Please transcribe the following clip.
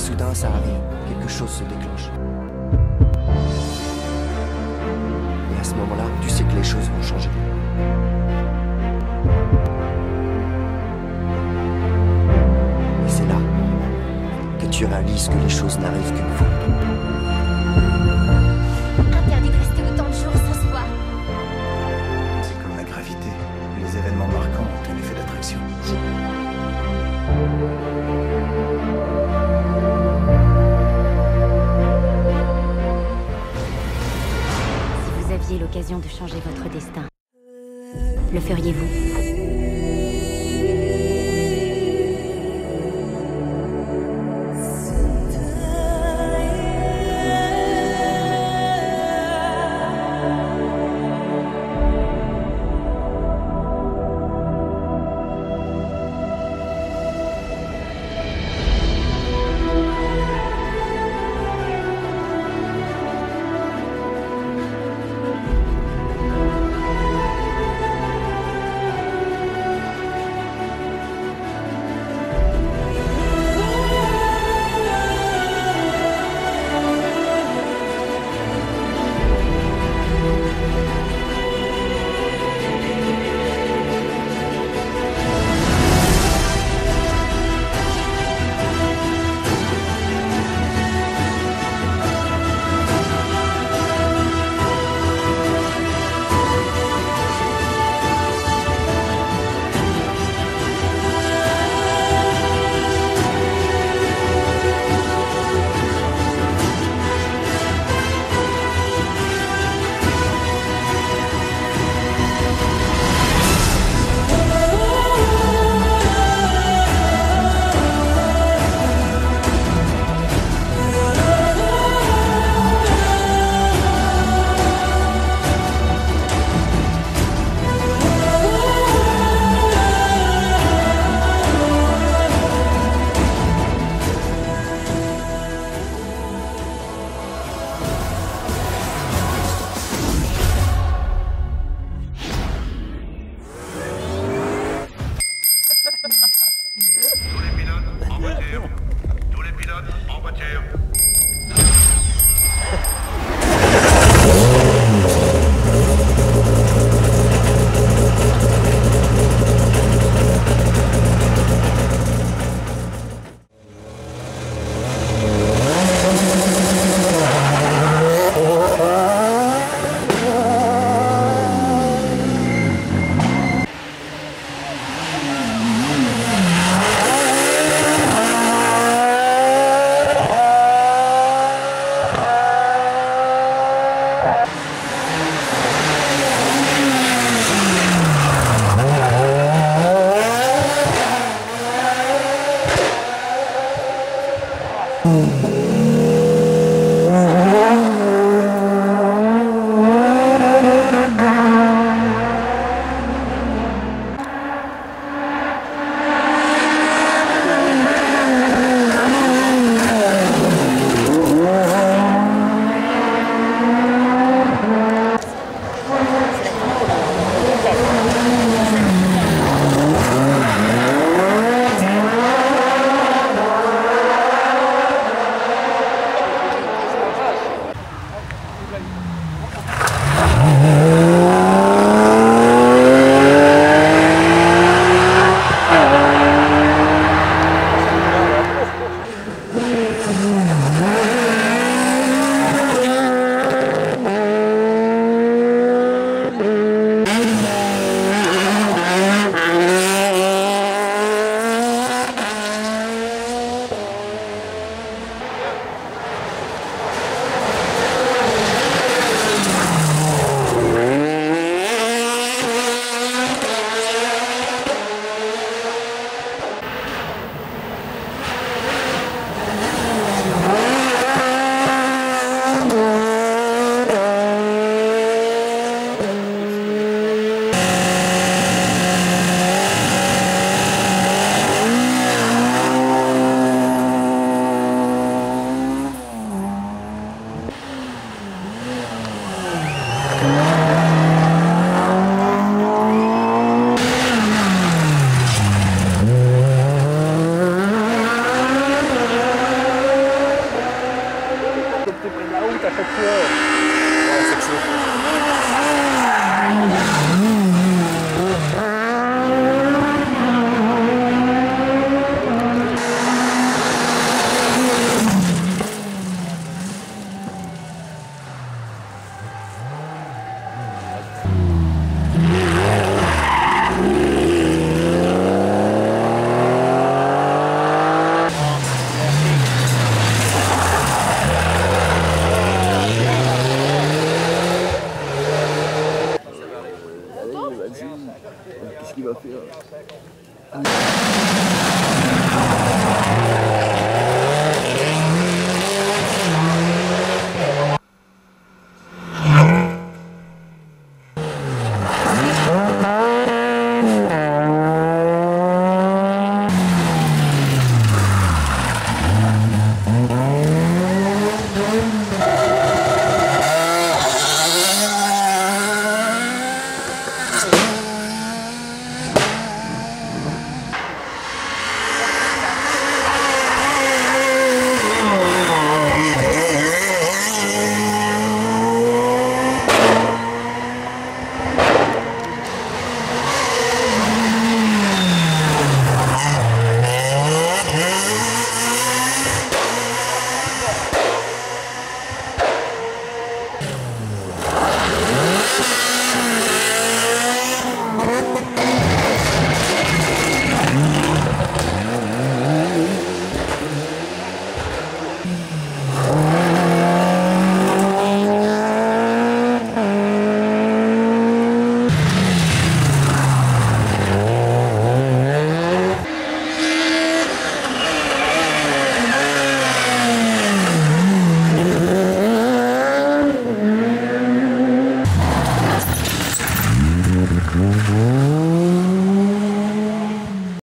Soudain, ça arrive. Quelque chose se déclenche. Et à ce moment-là, tu sais que les choses vont changer. Et c'est là que tu réalises que les choses n'arrivent qu'une fois. L'occasion de changer votre destin, le feriez-vous? Yeah. Fait. là.